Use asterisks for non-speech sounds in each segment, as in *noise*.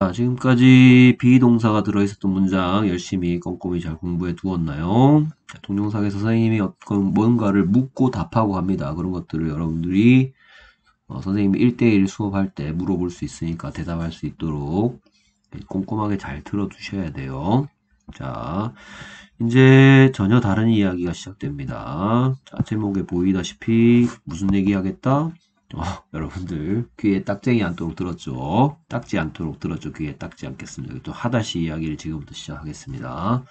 자, 지금까지 비동사가 들어있었던 문장 열심히 꼼꼼히 잘 공부해 두었나요? 자, 동영상에서 선생님이 어떤 뭔가를 묻고 답하고 합니다. 그런 것들을 여러분들이 어, 선생님이 1대1 수업할 때 물어볼 수 있으니까 대답할 수 있도록 꼼꼼하게 잘 들어두셔야 돼요. 자, 이제 전혀 다른 이야기가 시작됩니다. 자, 제목에 보이다시피 무슨 얘기 하겠다? 어, 여러분들 귀에 딱쟁이 않도록 들었죠? 딱지 않도록 들었죠? 귀에 딱지 않겠습니다. 또 하다시 이야기를 지금부터 시작하겠습니다.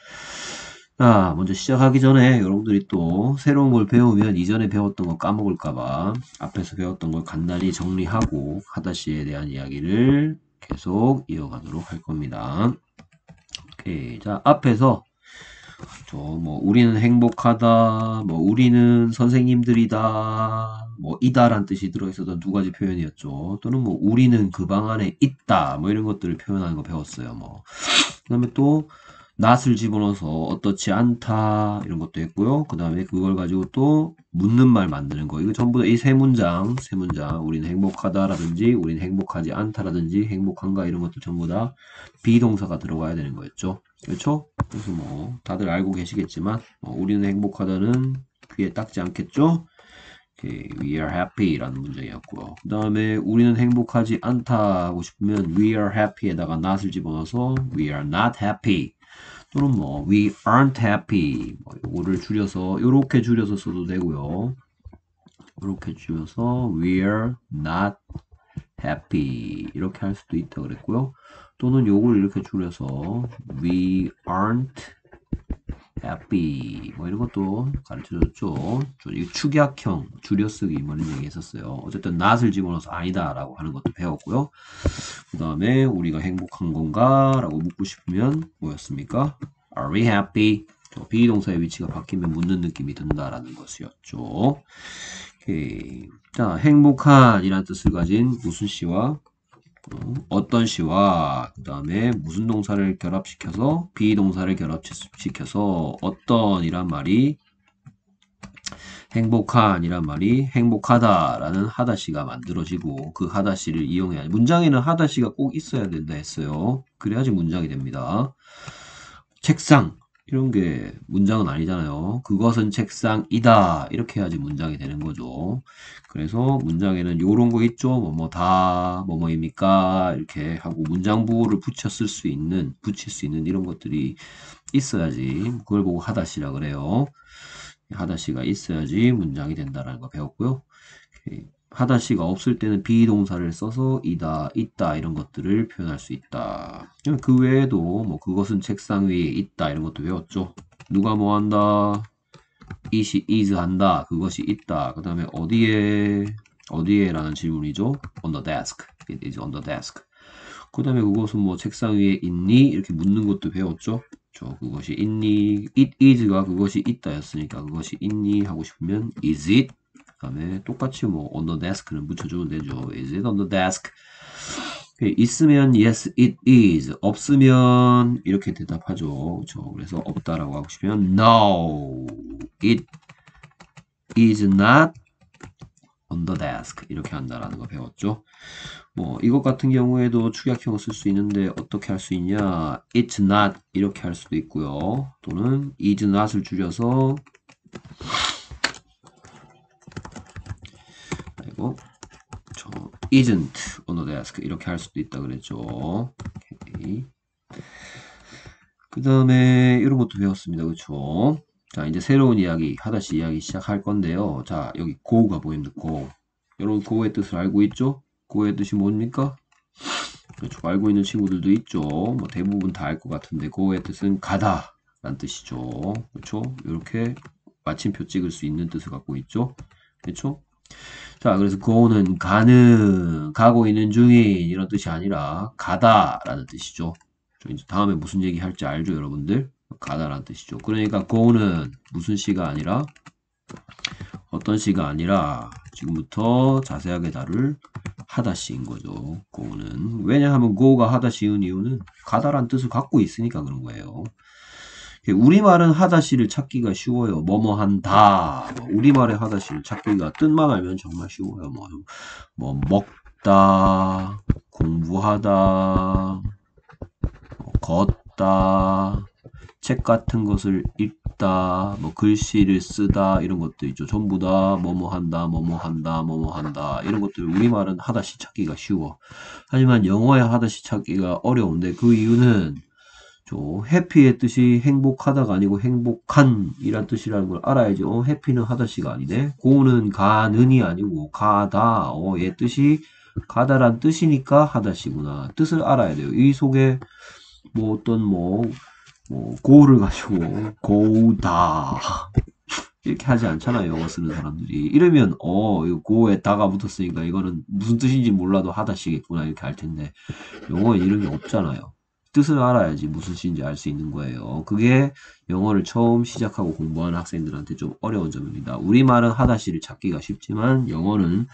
자, 먼저 시작하기 전에 여러분들이 또 새로운 걸 배우면 이전에 배웠던 거 까먹을까봐 앞에서 배웠던 걸 간단히 정리하고 하다시에 대한 이야기를 계속 이어가도록 할 겁니다. 오케이. 자, 앞에서 저 뭐 우리는 행복하다, 뭐 우리는 선생님들이다, 뭐 이다란 뜻이 들어있었던 두 가지 표현이었죠. 또는 뭐 우리는 그 방 안에 있다, 뭐 이런 것들을 표현하는 거 배웠어요. 뭐 그다음에 또 낫을 집어넣어서 어떻지 않다 이런 것도 했고요. 그 다음에 그걸 가지고 또 묻는 말 만드는 거. 이거 전부 다 이 세 문장, 세 문장. 우리는 행복하다라든지, 우리는 행복하지 않다라든지, 행복한가 이런 것도 전부 다 비동사가 들어가야 되는 거였죠. 그렇죠? 그래서 뭐 다들 알고 계시겠지만 어, 우리는 행복하다는 귀에 닦지 않겠죠? Okay, we are happy라는 문장이었고요. 그 다음에 우리는 행복하지 않다 하고 싶으면 we are happy에다가 not을 집어넣어서 we are not happy 또는 뭐 we aren't happy 뭐 요거를 줄여서 이렇게 줄여서 써도 되고요. 이렇게 줄여서 we are not happy 이렇게 할 수도 있다 그랬고요. 또는 요걸 이렇게 줄여서 we aren't happy 뭐 이런 것도 가르쳐줬죠. 이 축약형 줄여쓰기 뭐 이런 얘기 했었어요. 어쨌든 not을 집어넣어서 아니다 라고 하는 것도 배웠고요. 그 다음에 우리가 행복한 건가 라고 묻고 싶으면 뭐였습니까? Are we happy? 비동사의 위치가 바뀌면 묻는 느낌이 든다라는 것이었죠. 오케이. 자, 행복한 이라는 뜻을 가진 무슨 시와 어, 떤 시와 그 다음에 무슨 동사를 결합시켜서 비동사를 결합시켜서 어떤 이란 말이 행복한 이란 말이 행복하다라는 하다시가 만들어지고 그 하다시를 이용해야 문장에는 하다시가 꼭 있어야 된다 했어요. 그래야지 문장이 됩니다. 책상 이런 게 문장은 아니잖아요. 그것은 책상이다. 이렇게 해야지 문장이 되는 거죠. 그래서 문장에는 요런 거 있죠. 뭐뭐 다 뭐뭐입니까? 이렇게 하고 문장부를 붙여 쓸 수 있는 붙일 수 있는 이런 것들이 있어야지 그걸 보고 하다시라 그래요. 하다시가 있어야지 문장이 된다라는 거 배웠고요. 하다시가 없을 때는 비동사를 써서 이다, 있다 이런 것들을 표현할 수 있다. 그 외에도 뭐 그것은 책상 위에 있다 이런 것도 배웠죠. 누가 뭐 한다, 이시 is 한다, 그것이 있다. 그 다음에 어디에 어디에 라는 질문이죠. on the desk. it is on the desk. 그 다음에 그것은 뭐 책상 위에 있니? 이렇게 묻는 것도 배웠죠. 저 그것이 있니? it is가 그것이 있다 였으니까 그것이 있니? 하고 싶으면 is it 그 다음에 똑같이 뭐 on the desk는 붙여주면 되죠. Is it on the desk? 있으면 yes it is 없으면 이렇게 대답하죠. 그렇죠? 그래서 없다라고 하고 싶으면 no it is not on the desk 이렇게 한다라는 거 배웠죠. 뭐 이것 같은 경우에도 축약형을 쓸수 있는데 어떻게 할 수 있냐? it's not 이렇게 할 수도 있고요. 또는 is not을 줄여서 그리고 저 isn't on the desk 이렇게 할 수도 있다 그랬죠. 그 다음에 이런 것도 배웠습니다. 그렇죠? 자 이제 새로운 이야기 하다시 이야기 시작할 건데요. 자 여기 go가 보입니다. go 여러분 go의 뜻을 알고 있죠? go의 뜻이 뭡니까? 그렇죠. 알고 있는 친구들도 있죠. 뭐 대부분 다 알 것 같은데 go의 뜻은 가다 라는 뜻이죠. 그렇죠? 이렇게 마침표 찍을 수 있는 뜻을 갖고 있죠. 그렇죠? 자, 그래서 go는 가는, 가고 있는 중인 이런 뜻이 아니라 가다라는 뜻이죠. 이제 다음에 무슨 얘기 할지 알죠, 여러분들? 가다라는 뜻이죠. 그러니까 go는 무슨 시가 아니라 어떤 시가 아니라 지금부터 자세하게 다룰 하다시인 거죠. go는 왜냐하면 go가 하다시인 이유는 가다란 뜻을 갖고 있으니까 그런 거예요. 우리말은 하다시를 찾기가 쉬워요. 뭐뭐 한다. 우리말의 하다시를 찾기가 뜻만 알면 정말 쉬워요. 뭐, 뭐 먹다, 공부하다, 걷다, 책 같은 것을 읽다, 뭐 글씨를 쓰다 이런 것도 있죠. 전부 다 뭐뭐 한다, 뭐뭐 한다, 뭐뭐 한다 이런 것들 우리말은 하다시 찾기가 쉬워. 하지만 영어에 하다시 찾기가 어려운데 그 이유는 저 해피의 뜻이 행복하다가 아니고 행복한 이란 뜻이라는 걸 알아야지. 어, 해피는 하다시가 아니네. 고는 가는이 아니고 가다. 어, 얘 뜻이 가다란 뜻이니까 하다시구나. 뜻을 알아야 돼요. 이 속에 뭐 어떤 뭐, 뭐 고를 가지고 고다 이렇게 하지 않잖아요. 영어 쓰는 사람들이. 이러면 어, 이거 고에 다가 붙었으니까 이거는 무슨 뜻인지 몰라도 하다시겠구나 이렇게 할 텐데 영어에 이런 게 없잖아요. 뜻을 알아야지 무슨 시인지 알 수 있는 거예요. 그게 영어를 처음 시작하고 공부하는 학생들한테 좀 어려운 점입니다. 우리말은 하다시를 찾기가 쉽지만 영어는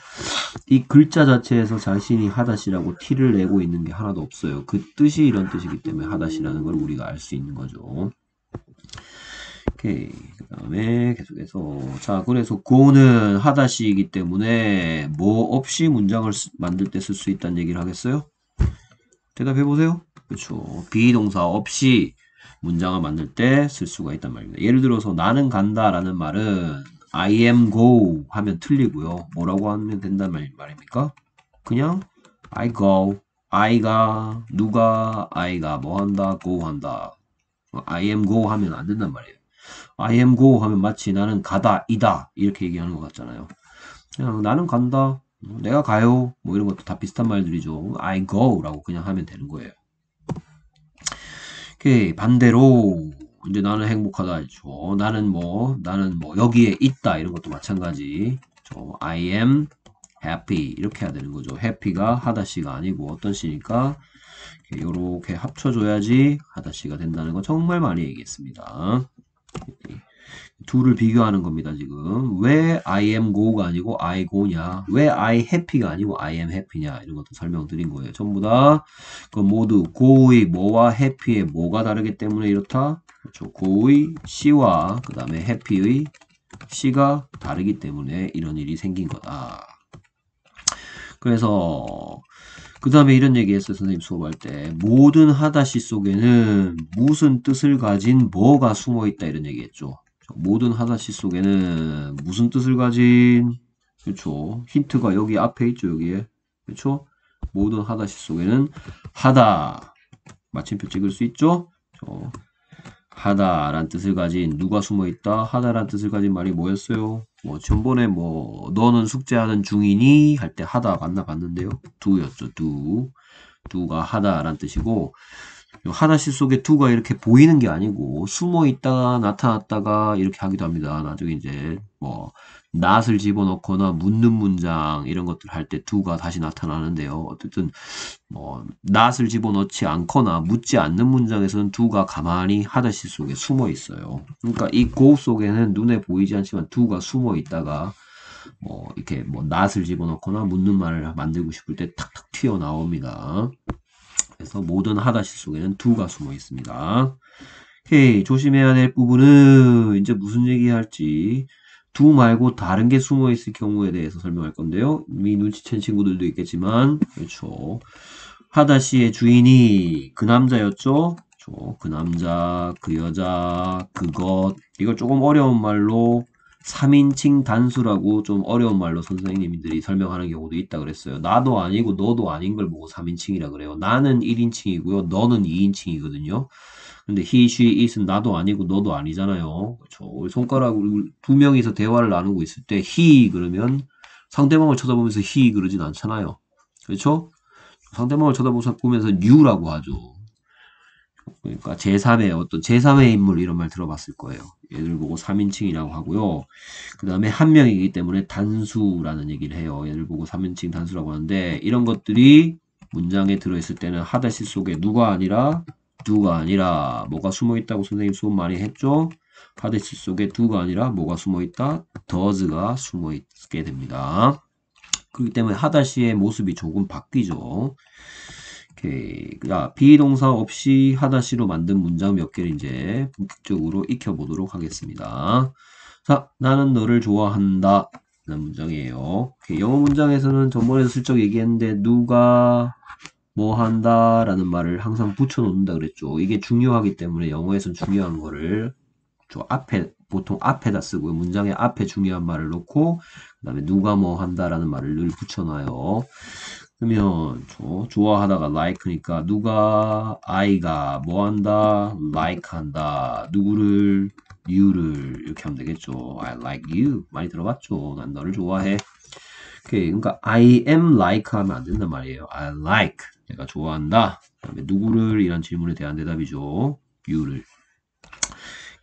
이 글자 자체에서 자신이 하다시라고 티를 내고 있는 게 하나도 없어요. 그 뜻이 이런 뜻이기 때문에 하다시라는 걸 우리가 알 수 있는 거죠. 오케이. 그 다음에 계속해서. 자, 그래서 고는 하다시이기 때문에 뭐 없이 문장을 쓰, 만들 때 쓸 수 있다는 얘기를 하겠어요? 대답해 보세요. 그렇죠. 비동사 없이 문장을 만들 때 쓸 수가 있단 말입니다. 예를 들어서 나는 간다라는 말은 I am go 하면 틀리고요. 뭐라고 하면 된다는 말입니까? 그냥 I go, I가 누가 I가 뭐 한다, go 한다. I am go 하면 안 된단 말이에요. I am go 하면 마치 나는 가다, 이다 이렇게 얘기하는 것 같잖아요. 그냥 나는 간다, 내가 가요 뭐 이런 것도 다 비슷한 말들이죠. I go라고 그냥 하면 되는 거예요. 오케이 반대로 이제 나는 행복하다 했죠. 나는 뭐 나는 뭐 여기에 있다 이런 것도 마찬가지. 저 I am happy 이렇게 해야 되는 거죠. happy가 하다시가 아니고 어떤 시니까 이렇게 합쳐줘야지 하다시가 된다는 거 정말 많이 얘기했습니다. 둘을 비교하는 겁니다, 지금. 왜 I am go가 아니고 I go냐? 왜 I happy가 아니고 I am happy냐? 이런 것도 설명드린 거예요. 전부 다, 그 모두 go의 뭐와 happy의 뭐가 다르기 때문에 이렇다? 그렇죠. go의 C와 그 다음에 happy의 C가 다르기 때문에 이런 일이 생긴 거다. 그래서, 그 다음에 이런 얘기 했어요, 선생님 수업할 때. 모든 하다시 속에는 무슨 뜻을 가진 뭐가 숨어 있다, 이런 얘기 했죠. 모든 하다시 속에는 무슨 뜻을 가진 그렇죠? 힌트가 여기 앞에 있죠 여기에. 그렇죠? 모든 하다시 속에는 하다. 마침표 찍을 수 있죠? 저, 하다란 뜻을 가진 누가 숨어 있다? 하다란 뜻을 가진 말이 뭐였어요? 뭐 전번에 뭐 너는 숙제하는 중이니? 할 때 하다 만나 봤는데요. 두였죠 두. 두가 하다란 뜻이고 하나씩 속에 두가 이렇게 보이는 게 아니고 숨어 있다가 나타났다가 이렇게 하기도 합니다. 나중에 이제 뭐 낫을 집어넣거나 묻는 문장 이런 것들 할 때 두가 다시 나타나는데요. 어쨌든 뭐 낫을 집어넣지 않거나 묻지 않는 문장에서는 두가 가만히 하다시 속에 숨어 있어요. 그러니까 이 고 속에는 눈에 보이지 않지만 두가 숨어 있다가 뭐 이렇게 뭐 낫을 집어넣거나 묻는 말을 만들고 싶을 때 탁탁 튀어나옵니다. 그래서 모든 하다시 속에는 두가 숨어 있습니다. 오케이, 조심해야 될 부분은 이제 무슨 얘기 할지 두 말고 다른 게 숨어 있을 경우에 대해서 설명할 건데요. 이미 눈치챈 친구들도 있겠지만 그렇죠. 하다시의 주인이 그 남자였죠. 그렇죠? 그 남자, 그 여자, 그것 이걸 조금 어려운 말로 3인칭 단수라고 좀 어려운 말로 선생님들이 설명하는 경우도 있다 그랬어요. 나도 아니고 너도 아닌 걸 보고 3인칭이라 그래요. 나는 1인칭이고요. 너는 2인칭이거든요. 근데 he, she, it은 나도 아니고 너도 아니잖아요. 그렇죠. 손가락으로 두 명이서 대화를 나누고 있을 때 he 그러면 상대방을 쳐다보면서 he 그러진 않잖아요. 그렇죠? 상대방을 쳐다보면서 you라고 하죠. 그러니까 제3의 어떤 제3의 인물 이런 말 들어봤을 거예요. 얘들 보고 3인칭이라고 하고요. 그 다음에 한 명이기 때문에 단수라는 얘기를 해요. 얘들 보고 3인칭 단수라고 하는데 이런 것들이 문장에 들어있을 때는 하다시 속에 누가 아니라 두가 아니라 뭐가 숨어 있다고 선생님 수업 많이 했죠? 하다시 속에 두가 아니라 뭐가 숨어 있다? does가 숨어 있게 됩니다. 그렇기 때문에 하다시의 모습이 조금 바뀌죠. 오케이. 자, 비동사 없이 하다시로 만든 문장 몇 개를 이제 본격적으로 익혀보도록 하겠습니다. 자, 나는 너를 좋아한다. 라는 문장이에요. 오케이. 영어 문장에서는 전번에 슬쩍 얘기했는데 누가 뭐 한다 라는 말을 항상 붙여놓는다 그랬죠. 이게 중요하기 때문에 영어에선 중요한 거를 저 앞에 보통 앞에다 쓰고요. 문장의 앞에 중요한 말을 놓고 그 다음에 누가 뭐 한다라는 말을 늘 붙여놔요. 그러면 저 좋아하다가 like니까 누가 아이가 뭐 한다 like 한다 누구를 you를 이렇게 하면 되겠죠. I like you 많이 들어봤죠. 난 너를 좋아해. 오케이 그러니까 I am like 하면 안 된단 말이에요. I like 내가 좋아한다. 그다음에 누구를 이런 질문에 대한 대답이죠. you를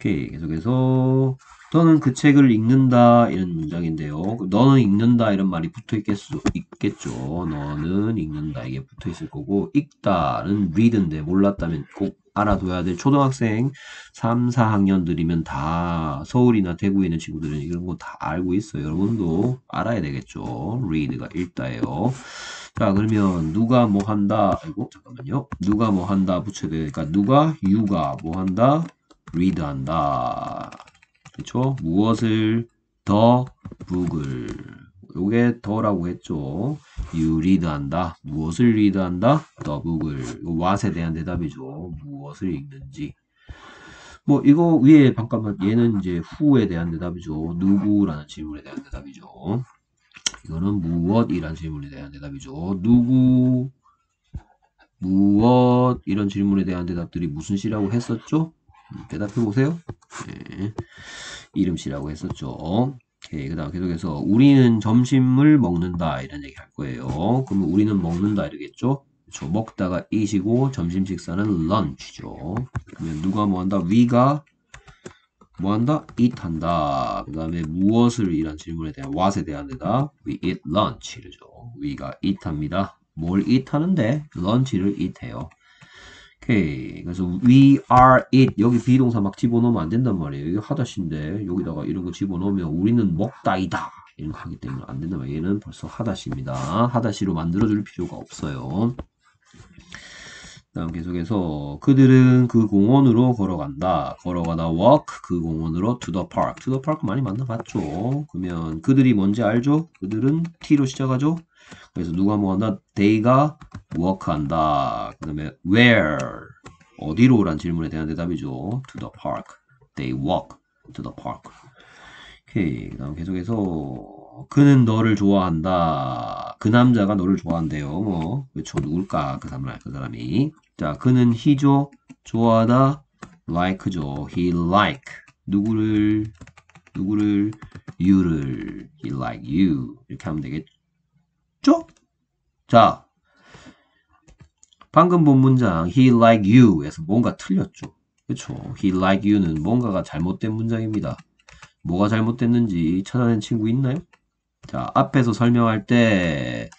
오케이 계속해서 너는 그 책을 읽는다 이런 문장인데요. 너는 읽는다 이런 말이 붙어 있겠, 있겠죠. 너는 읽는다 이게 붙어 있을 거고 읽다는 read인데 몰랐다면 꼭 알아둬야 될 초등학생 3, 4학년들이면 다 서울이나 대구에 있는 친구들은 이런 거 다 알고 있어요. 여러분도 알아야 되겠죠. read가 읽다예요. 자 그러면 누가 뭐 한다 아이고 잠깐만요. 누가 뭐 한다 붙여야 되니까 누가 you가 뭐 한다 read 한다. 그쵸? 무엇을 더 북을 요게 더라고 했죠. you read 한다. 무엇을 read 한다? 더 북을 what에 대한 대답이죠. 무엇을 읽는지. 뭐 이거 위에 잠깐만 얘는 이제 who에 대한 대답이죠. 누구라는 질문에 대한 대답이죠. 이거는 무엇이란 질문에 대한 대답이죠. 누구 무엇 이런 질문에 대한 대답들이 무슨 시라고 했었죠? 대답해 보세요. 네. 이름씨라고 했었죠. 오케이. 그 다음 계속해서 우리는 점심을 먹는다 이런 얘기 할 거예요. 그러면 우리는 먹는다 이러겠죠. 그렇죠. 먹다가 eat이고 점심 식사는 lunch죠. 그러면 누가 뭐 한다? we가 뭐 한다? eat 한다. 그 다음에 무엇을 이란 질문에 대한 what에 대한 대답 we eat lunch 이러죠. we가 eat 합니다. 뭘 eat 하는데 lunch를 eat 해요. 오케이. 그래서 we are it 여기 비동사 막 집어넣으면 안 된단 말이에요. 이게 하다시인데 여기다가 이런 거 집어넣으면 우리는 먹다이다 이런 거 하기 때문에 안 말이에요. 얘는 벌써 하다시입니다. 하다시로 만들어줄 필요가 없어요. 다음 계속해서 그들은 그 공원으로 걸어간다. 걸어가다 walk 그 공원으로 to the park. to the park 많이 만나봤죠. 그러면 그들이 뭔지 알죠? 그들은 T로 시작하죠. 그래서 누가 뭐 한다? they가 walk한다. 그 다음에 where 어디로? 란 질문에 대한 대답이죠. to the park. they walk to the park. 오케이. 그 다음 계속해서 그는 너를 좋아한다. 그 남자가 너를 좋아한대요. 뭐 그렇죠. 누굴까? 그 사람 그 사람이. 자, 그는 he죠. 좋아하다. like죠. he like 누구를 누구를 you를 he like you 이렇게 하면 되겠죠? 자, 방금 본 문장 he like you에서 뭔가 틀렸죠. 그렇죠. he like you는 뭔가가 잘못된 문장입니다. 뭐가 잘못됐는지 찾아낸 친구 있나요? 자, 앞에서 설명할 때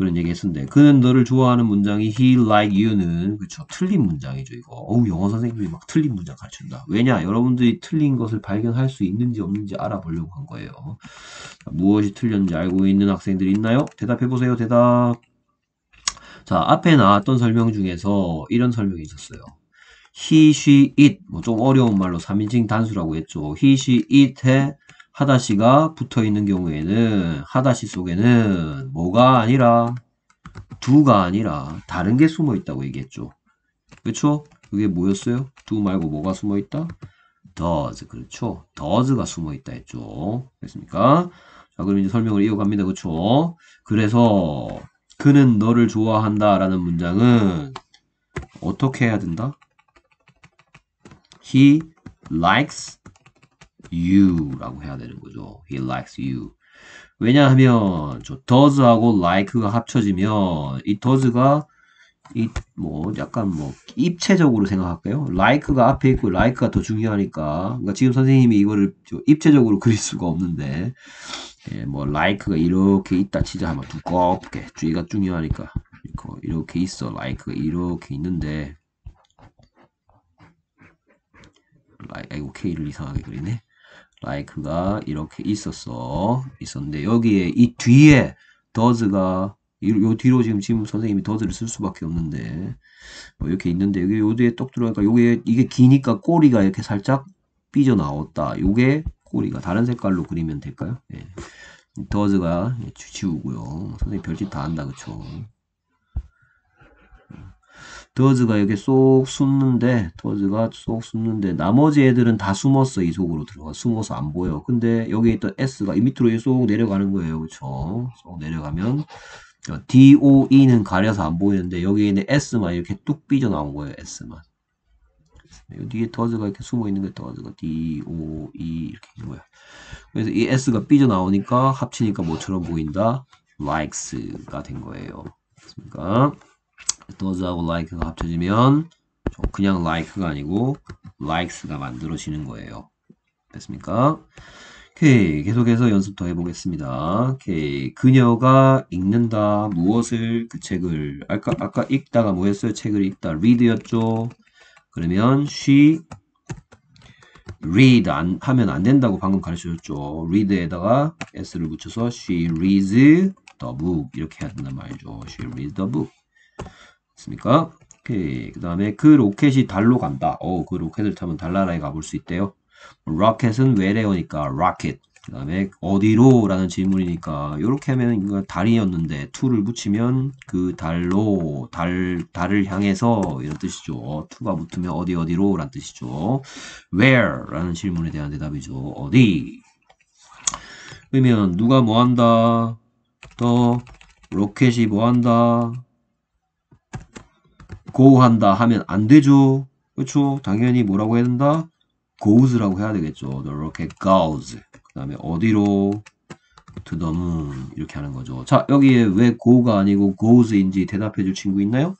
그런 얘기 했었는데 그는 너를 좋아하는 문장이 he like you는 그쵸 틀린 문장이죠 이거. 어우 영어 선생님이 막 틀린 문장 가르친다. 왜냐 여러분들이 틀린 것을 발견할 수 있는지 없는지 알아보려고 한 거예요. 자, 무엇이 틀렸는지 알고 있는 학생들이 있나요? 대답해 보세요 대답. 자 앞에 나왔던 설명 중에서 이런 설명이 있었어요. He, she, it. 뭐 좀 어려운 말로 3인칭 단수라고 했죠. He, she, it에 하다시가 붙어 있는 경우에는 하다시 속에는 뭐가 아니라 두가 아니라 다른 게 숨어 있다고 얘기했죠. 그렇죠? 그게 뭐였어요? 두 말고 뭐가 숨어 있다? does 그렇죠. does가 숨어 있다 했죠. 됐습니까? 자, 그럼 이제 설명을 이어갑니다. 그렇죠? 그래서 그는 너를 좋아한다 라는 문장은 어떻게 해야 된다? He likes you라고 해야 되는 거죠. He likes you. 왜냐하면 저 does하고 like가 합쳐지면 이 does가 이 뭐 약간 뭐 입체적으로 생각할까요? like가 앞에 있고 like가 더 중요하니까 그러니까 지금 선생님이 이거를 입체적으로 *laughs* 그릴 수가 없는데 예, 뭐 like가 이렇게 있다 치자 하면 두껍게 주의가 중요하니까 이렇게 있어 like가 이렇게 있는데 아이고 K를 이상하게 그리네 like가 이렇게 있었어. 있었는데 여기에 이 뒤에 does가 요 뒤로 지금 지금 선생님이 does를 쓸 수밖에 없는데 뭐 이렇게 있는데 여기 요 뒤에 떡 들어가니까 요게 이게 기니까 꼬리가 이렇게 살짝 삐져 나왔다. 요게 꼬리가 다른 색깔로 그리면 될까요? 예. does가 지우고요. 선생님 별짓 다 한다 그쵸? Does가 이렇게 쏙 숨는데 does가 쏙 숨는데 나머지 애들은 다 숨었어 이 속으로 들어가. 숨어서 안 보여. 근데 여기 있던 s가 이 밑으로 쏙 내려가는 거예요. 그쵸? 쏙 내려가면 DOE는 가려서 안 보이는데 여기 있는 S만 이렇게 뚝 삐져나온 거예요 S만. 이 뒤에 does가 이렇게 숨어 있는 게 does가. DOE 이렇게 있는 거야. 그래서 이 S가 삐져나오니까 합치니까 뭐처럼 보인다? Likes가 된 거예요. 그렇습니까 does하고 like가 합쳐지면 그냥 like가 아니고 likes가 만들어지는 거예요. 됐습니까? 오케이. 계속해서 연습 더 해보겠습니다. 오케이. 그녀가 읽는다. 무엇을? 그 책을. 아까, 아까 읽다가 뭐 했어요? 책을 읽다. read였죠? 그러면 she read 안, 하면 안 된다고 방금 가르쳐줬죠. read에다가 s를 붙여서 she reads the book 이렇게 해야 된단 말이죠. she reads the book. 됐습니까? 오케이. 그 다음에 그 로켓이 달로 간다. 어, 그 로켓을 타면 달나라에 가볼 수 있대요. 로켓은 외래어니까 rocket. 그 다음에 어디로? 라는 질문이니까 이렇게 하면 이거 달이었는데 to를 붙이면 그 달로 달 달을 향해서 이런 뜻이죠. to가 붙으면 어디 어디로 라는 뜻이죠. where 라는 질문에 대한 대답이죠. 어디? 그러면 누가 뭐 한다? 더 로켓이 뭐 한다? Go 한다 하면 안 되죠. 그렇죠? 당연히 뭐라고 해야 된다? goes라고 해야 되겠죠. Rocket goes. 그 다음에 어디로? to the moon. 이렇게 하는 거죠. 자, 여기에 왜 go가 아니고 goes인지 대답해 줄 친구 있나요?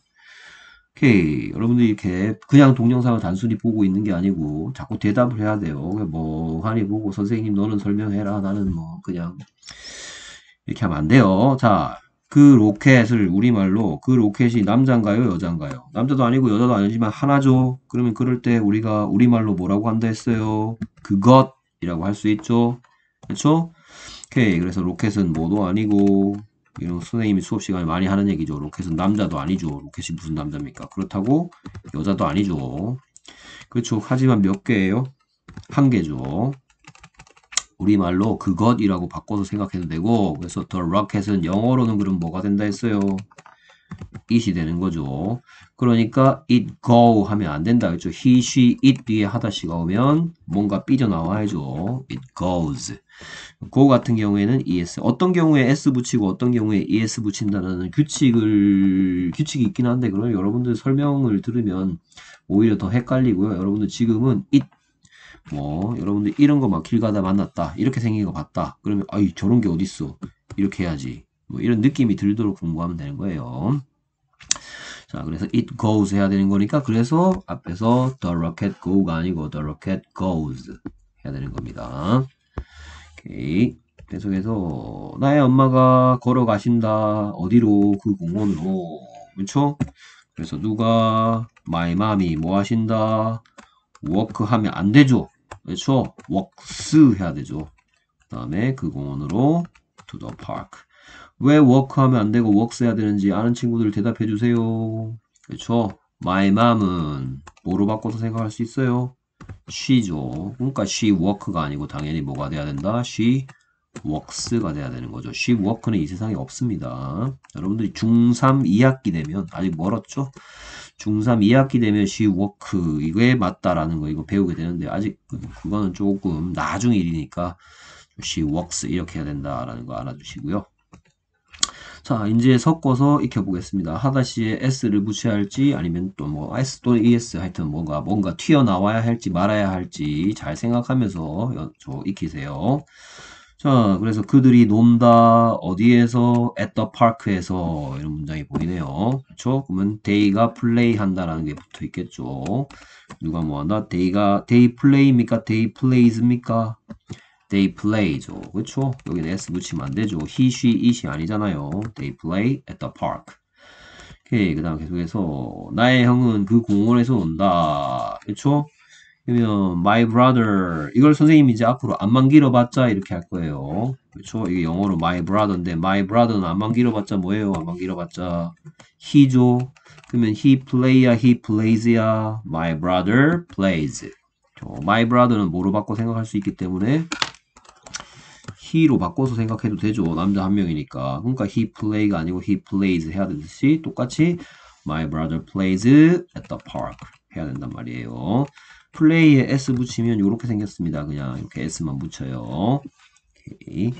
오케이. 여러분들 이렇게 그냥 동영상을 단순히 보고 있는 게 아니고 자꾸 대답을 해야 돼요. 뭐 하니 보고 선생님 너는 설명해라. 나는 뭐 그냥 이렇게 하면 안 돼요. 자, 그 로켓을 우리말로 그 로켓이 남자인가요 여자인가요? 남자도 아니고 여자도 아니지만 하나죠. 그러면 그럴 때 우리가 우리말로 뭐라고 한다 했어요? 그것이라고 할 수 있죠. 그렇죠? 오케이. 그래서 로켓은 뭐도 아니고 이런 선생님이 수업 시간에 많이 하는 얘기죠. 로켓은 남자도 아니죠. 로켓이 무슨 남자입니까? 그렇다고 여자도 아니죠. 그렇죠. 하지만 몇 개예요? 한 개죠 우리말로 그것이라고 바꿔서 생각해도 되고 그래서 the rocket은 영어로는 그럼 뭐가 된다 했어요? it이 되는 거죠. 그러니까 it go 하면 안 된다 했죠. he, she, it 뒤에 하다시가 오면 뭔가 삐져나와야죠. it goes. go 같은 경우에는 es. 어떤 경우에 s 붙이고 어떤 경우에 es 붙인다는 규칙을 규칙이 있긴 한데 그럼 여러분들 설명을 들으면 오히려 더 헷갈리고요. 여러분들 지금은 it 뭐 여러분들 이런 거 막 길 가다 만났다 이렇게 생긴 거 봤다 그러면 아이 저런 게 어딨어? 이렇게 해야지. 뭐 이런 느낌이 들도록 공부하면 되는 거예요. 자 그래서 it goes 해야 되는 거니까 그래서 앞에서 the rocket go가 아니고 the rocket goes 해야 되는 겁니다. 오케이. 계속해서 나의 엄마가 걸어가신다. 어디로? 그 공원으로. 그렇죠 그래서 누가? My mom이 뭐 하신다 walk 하면 안 되죠. 그렇죠? walks 해야 되죠. 그 다음에 그 공원으로 to the park. 왜 walk 하면 안 되고 walks 해야 되는지 아는 친구들 대답해 주세요. 그렇죠? my mom은 뭐로 바꿔서 생각할 수 있어요? she죠. 그러니까 she walk가 아니고 당연히 뭐가 돼야 된다? she walks가 돼야 되는 거죠. she walk는 이 세상에 없습니다. 여러분들이 중3 2학기 되면 아직 멀었죠? 중3 2학기 되면 시워크 이거에 맞다라는 거 이거 배우게 되는데 아직 그거는 조금 나중 일이니까 시웍스 이렇게 해야 된다라는 거 알아두시고요. 자 이제 섞어서 익혀보겠습니다. 하다시에 s를 붙여야 할지 아니면 또 뭐 s 또는 es 하여튼 뭔가 뭔가 튀어나와야 할지 말아야 할지 잘 생각하면서 저 익히세요. 자, 그래서 그들이 논다 어디에서 at the park에서 이런 문장이 보이네요. 그렇죠? 그러면 they가 play 한다라는 게 붙어 있겠죠. 누가 뭐 한다? they가 they play입니까? they plays입니까? they play죠. 그렇죠? 여기는 s 붙이면 안 되죠. he, she, it이 아니잖아요. they play at the park. 오케이. 그다음 계속해서 나의 형은 그 공원에서 논다. 그렇죠? 그러면 my brother 이걸 선생님이 이제 앞으로 안만 길어봤자 이렇게 할 거예요. 그렇죠? 이게 영어로 my brother인데 my brother는 안만 길어봤자 뭐예요? 안만 길어봤자 he죠. 그러면 he play야 he plays야 my brother plays. my brother는 뭐로 바꿔 생각할 수 있기 때문에 he로 바꿔서 생각해도 되죠. 남자 한 명이니까. 그러니까 he play가 아니고 he plays 해야 되듯이 똑같이 My brother plays at the park. 해야 된단 말이에요. 플레이에 s 붙이면 이렇게 생겼습니다. 그냥 이렇게 s만 붙여요. 오케이.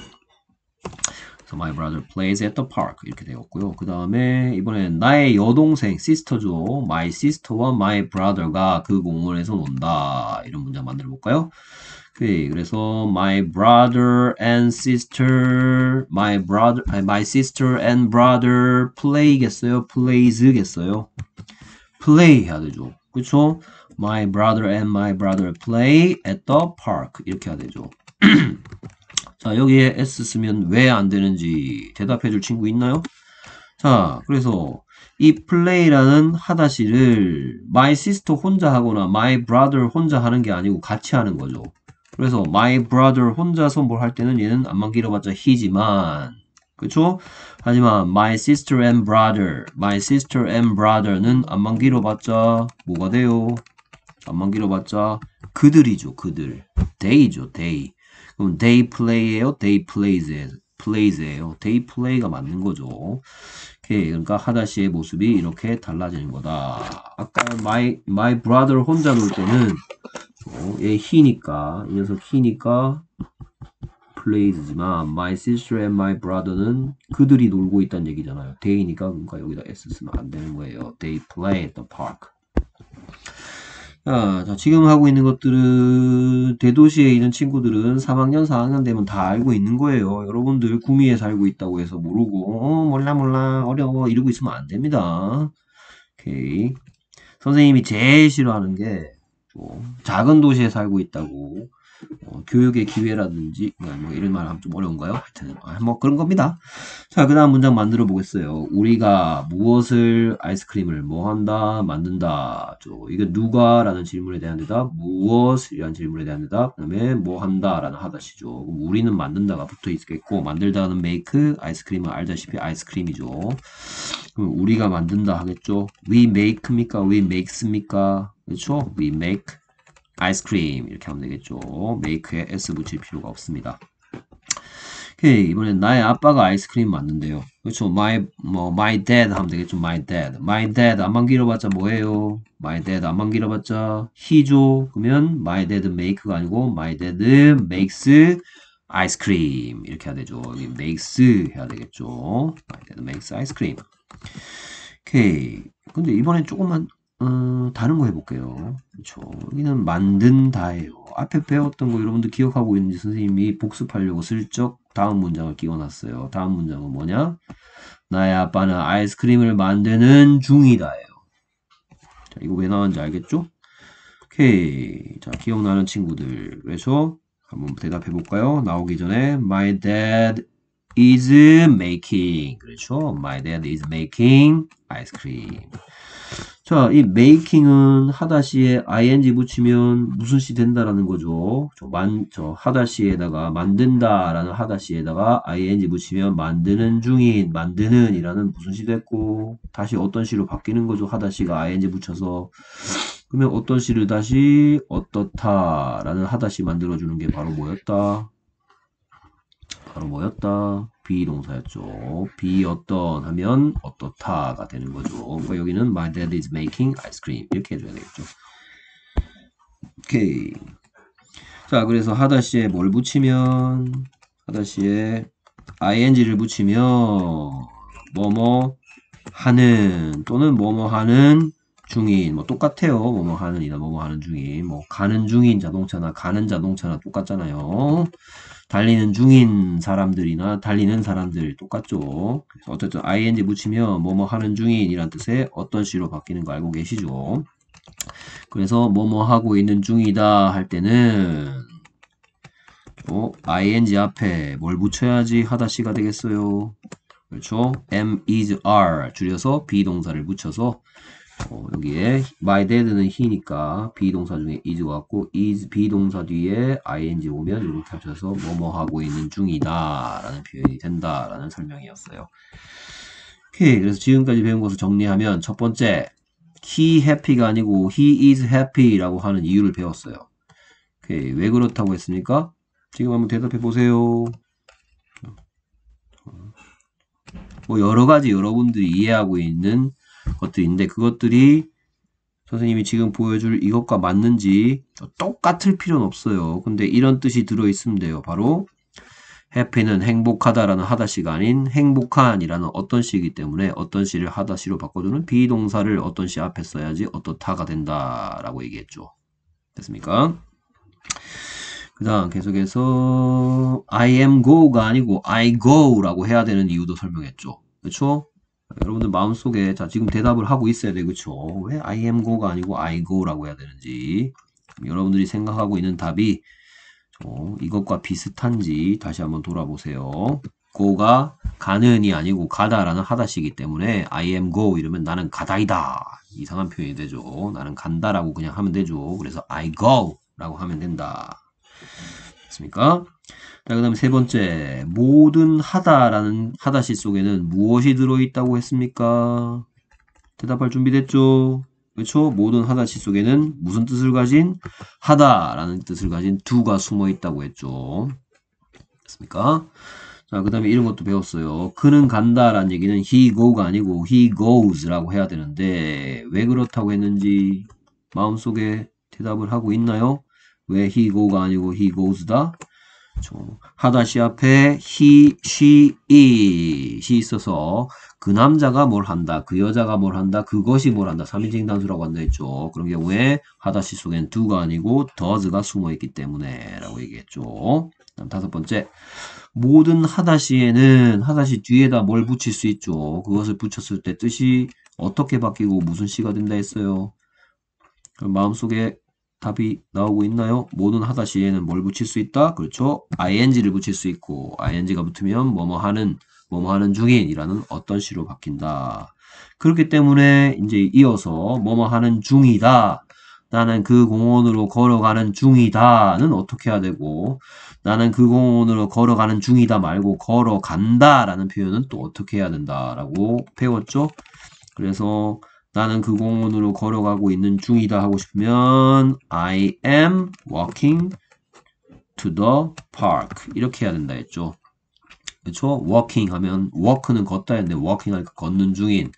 그래서 my brother plays at the park 이렇게 되었고요. 그 다음에 이번엔 나의 여동생 sister죠. my sister와 my brother가 그 공원에서 논다. 이런 문장 만들어 볼까요? 오케이. 그래서 my brother and sister, my brother, my sister and brother play겠어요? plays겠어요? play 해야 되죠. 그쵸? My brother and my brother play at the park 이렇게 해야 되죠. 자 여기에 s 쓰면 왜 안 되는지 대답해 줄 친구 있나요? 자 그래서 이 play라는 하다시를 my sister 혼자 하거나 my brother 혼자 하는 게 아니고 같이 하는 거죠. 그래서 my brother 혼자서 뭘 할 때는 얘는 안만 길어봤자 he지만 그쵸? 하지만 my sister and brother, my sister and brother는 안만 길어봤자 뭐가 돼요? 안만 길어봤자 그들이죠, 그들. they죠, they. 그럼 they play예요, they plays예요. plays예요. they play가 맞는 거죠. 오케이, 그러니까 하다시의 모습이 이렇게 달라지는 거다. 아까 my my brother 혼자 놀 때는 어, 얘 he니까 이 녀석 he니까 plays지만 my sister and my brother는 그들이 놀고 있다는 얘기잖아요. they니까 그러니까 여기다 s 쓰면 안 되는 거예요. They play at the park. 자, 자, 지금 하고 있는 것들은 대도시에 있는 친구들은 3학년, 4학년 되면 다 알고 있는 거예요. 여러분들 구미에 살고 있다고 해서 모르고 어, 몰라 몰라 어려워 이러고 있으면 안 됩니다. 오케이. 선생님이 제일 싫어하는 게좀 작은 도시에 살고 있다고 어, 교육의 기회라든지 뭐 이런 말 하면 좀 어려운가요? 하여튼 아, 뭐 그런 겁니다. 자, 그 다음 문장 만들어 보겠어요. 우리가 무엇을 아이스크림을 뭐 한다 만든다. 저 이게 누가라는 질문에 대한 대답, 무엇이라는 질문에 대한 대답, 그 다음에 뭐 한다라는 하다시죠. 우리는 만든다가 붙어 있겠고 만들다는 make, 아이스크림은 알다시피 아이스크림이죠. 그럼 우리가 만든다 하겠죠. We make입니까? We makes입니까? 그렇죠? We make 아이스크림 이렇게 하면 되겠죠. make에 s 붙일 필요가 없습니다. 오케이 이번엔 나의 아빠가 아이스크림 만든대요. 그렇죠. my 뭐 my dad 하면 되겠죠. my dad. my dad 안만 길어봤자 뭐예요? my dad 안만 길어봤자 he죠. 그러면 my dad make가 아니고 my dad makes 아이스크림 이렇게 해야 되죠. 여기 makes 해야 되겠죠. my dad makes 아이스크림. 오케이. 근데 이번엔 조금만 어, 다른 거 해볼게요. 그렇죠. 여기는 만든다예요. 앞에 배웠던 거 여러분들 기억하고 있는지 선생님이 복습하려고 슬쩍 다음 문장을 끼워놨어요. 다음 문장은 뭐냐? 나의 아빠는 아이스크림을 만드는 중이다예요. 자, 이거 왜 나왔는지 알겠죠? 오케이. 자, 기억나는 친구들. 그래서 한번 대답해 볼까요? 나오기 전에 My dad is making. 그렇죠? My dad is making cream. 자, 이 making은 하다시에 ing 붙이면 무슨 시 된다라는 거죠. 저 만, 저 하다시에다가 만든다라는 하다시에다가 ing 붙이면 만드는 중인, 만드는 이라는 무슨 시 됐고, 다시 어떤 시로 바뀌는 거죠. 하다시가 ing 붙여서. 그러면 어떤 시를 다시 어떻다라는 하다시 만들어주는 게 바로 뭐였다? 바로 뭐였다? 비동사였죠. 비 어떤 하면 어떻다가 되는 거죠. 그러니까 여기는 my dad is making ice cream 이렇게 해줘야 되겠죠. 오케이. 자, 그래서 하다시에 뭘 붙이면 하다시에 ing를 붙이면 뭐뭐 하는 또는 뭐뭐 하는 중인 뭐 똑같아요. 뭐뭐 하는이나 뭐뭐 하는 중인 뭐 가는 중인 자동차나 가는 자동차나 똑같잖아요. 달리는 중인 사람들이나 달리는 사람들 똑같죠. 그래서 어쨌든 ing 붙이면 뭐뭐 하는 중인이란 뜻의 어떤 시로 바뀌는 거 알고 계시죠? 그래서 뭐뭐 하고 있는 중이다 할 때는 어, ing 앞에 뭘 붙여야지 하다 시가 되겠어요. 그렇죠? am, is, are 줄여서 비동사를 붙여서 어, 여기에 my dad는 he니까 비동사 중에 is가 왔고 is 비동사 뒤에 ing 오면 이렇게 합쳐서 뭐뭐 하고 있는 중이다 라는 표현이 된다 라는 설명이었어요. 오케이 그래서 지금까지 배운 것을 정리하면 첫 번째 he happy가 아니고 he is happy 라고 하는 이유를 배웠어요. 오케이 왜 그렇다고 했습니까? 지금 한번 대답해 보세요. 뭐 여러 가지 여러분들이 이해하고 있는 것들인데 그것들이 선생님이 지금 보여줄 이것과 맞는지 똑같을 필요는 없어요. 근데 이런 뜻이 들어있으면 돼요. 바로 happy는 행복하다라는 하다시가 아닌 행복한이라는 어떤 시이기 때문에 어떤 시를 하다시로 바꿔주는 비동사를 어떤 시 앞에 써야지 어떻다가 된다라고 얘기했죠. 됐습니까? 그 다음 계속해서 I am go가 아니고 I go라고 해야 되는 이유도 설명했죠. 그렇죠? 여러분들 마음속에 자 지금 대답을 하고 있어야 돼 그쵸? 왜 I am go가 아니고 I go라고 해야 되는지. 여러분들이 생각하고 있는 답이 어, 이것과 비슷한지 다시 한번 돌아보세요. go가 가는이 아니고 가다라는 하다시기 때문에 I am go 이러면 나는 가다이다. 이상한 표현이 되죠. 나는 간다라고 그냥 하면 되죠. 그래서 I go 라고 하면 된다. 됐습니까? 자, 그 다음에 세 번째. 모든 하다라는 하다시 속에는 무엇이 들어있다고 했습니까? 대답할 준비됐죠? 그렇죠? 모든 하다시 속에는 무슨 뜻을 가진? 하다라는 뜻을 가진 두가 숨어 있다고 했죠. 됐습니까? 자, 그 다음에 이런 것도 배웠어요. 그는 간다라는 얘기는 he go가 아니고 he goes라고 해야 되는데 왜 그렇다고 했는지 마음속에 대답을 하고 있나요? 왜 he go가 아니고 he goes다? 그렇죠. 하다시 앞에 he, she, it이 있어서 그 남자가 뭘 한다, 그 여자가 뭘 한다, 그것이 뭘 한다. 3인칭 단수라고 한다 했죠. 그런 경우에 하다시 속엔 do가 아니고 does가 숨어 있기 때문에 라고 얘기했죠. 다음 다섯 번째. 모든 하다시에는 하다시 뒤에다 뭘 붙일 수 있죠. 그것을 붙였을 때 뜻이 어떻게 바뀌고 무슨 시가 된다 했어요. 마음속에 답이 나오고 있나요? 모든 하다 시에는 뭘 붙일 수 있다? 그렇죠. ing를 붙일 수 있고 ing가 붙으면 뭐뭐 하는 뭐뭐 하는 중인이라는 어떤 시로 바뀐다. 그렇기 때문에 이제 이어서 뭐뭐 하는 중이다. 나는 그 공원으로 걸어가는 중이다는 어떻게 해야 되고 나는 그 공원으로 걸어가는 중이다 말고 걸어간다 라는 표현은 또 어떻게 해야 된다라고 배웠죠. 그래서 나는 그 공원으로 걸어가고 있는 중이다 하고 싶으면 I am walking to the park 이렇게 해야 된다 했죠. 그렇죠? walking 하면 walk는 걷다 했는데 walking 하니까 걷는 중인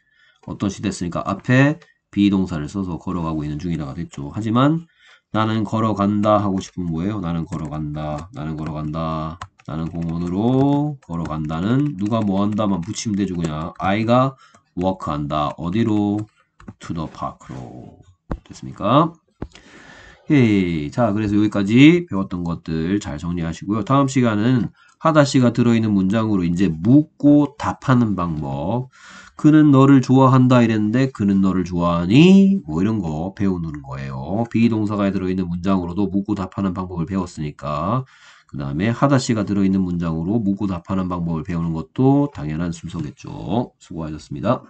어떤 시 됐으니까 앞에 비동사를 써서 걸어가고 있는 중이다가 됐죠. 하지만 나는 걸어간다 하고 싶으면 뭐예요? 나는 걸어간다. 나는 걸어간다. 나는 공원으로 걸어간다는 누가 뭐 한다만 붙이면 되죠 그냥 I가 walk한다. 어디로? The park로 됐습니까? 헤이. 자, 그래서 여기까지 배웠던 것들 잘 정리하시고요. 다음 시간은 하다시가 들어있는 문장으로 이제 묻고 답하는 방법. 그는 너를 좋아한다 이랬는데 그는 너를 좋아하니? 뭐 이런 거 배우는 거예요. 비동사가 들어있는 문장으로도 묻고 답하는 방법을 배웠으니까 그 다음에 하다시가 들어있는 문장으로 묻고 답하는 방법을 배우는 것도 당연한 순서겠죠. 수고하셨습니다.